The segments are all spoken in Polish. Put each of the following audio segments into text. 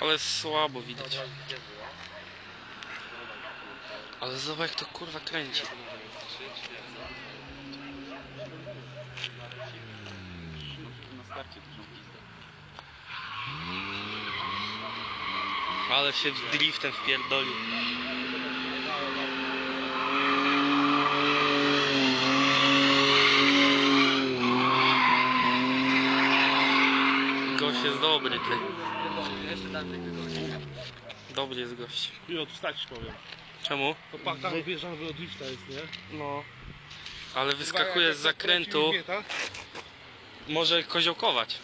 Ale słabo widać. Ale zobacz jak to kurwa kręci. Ale się driftem wpierdolił. Gość jest dobry, ty. Dobry jest gość. I odstać powiem. Czemu? To pa, tam wjeżdżam do drifta jest, nie? No. Ale wyskakuje z zakrętu. Może koziołkować.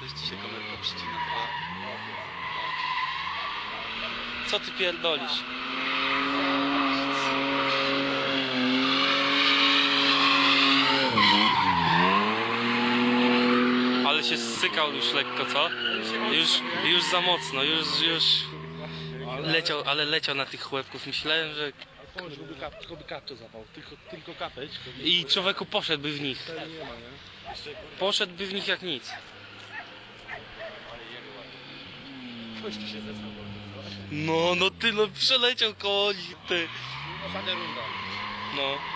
Coś ci się kamerka przycina trochę. Co ty pierdolisz? Ale się zsykał już lekko, co? Już, już za mocno, już, już leciał, ale leciał na tych chłepków. Myślałem, że Pomóż, żeby, kap, tylko by kapczę zapał. Tylko, tylko kapeć. i człowieku poszedłby w nich. Wtedy nie ma, nie? Poszedłby w nich jak nic. Ktoś tu się. No, no ty, no przeleciał koło nich, ty. Ostatnia runda. No.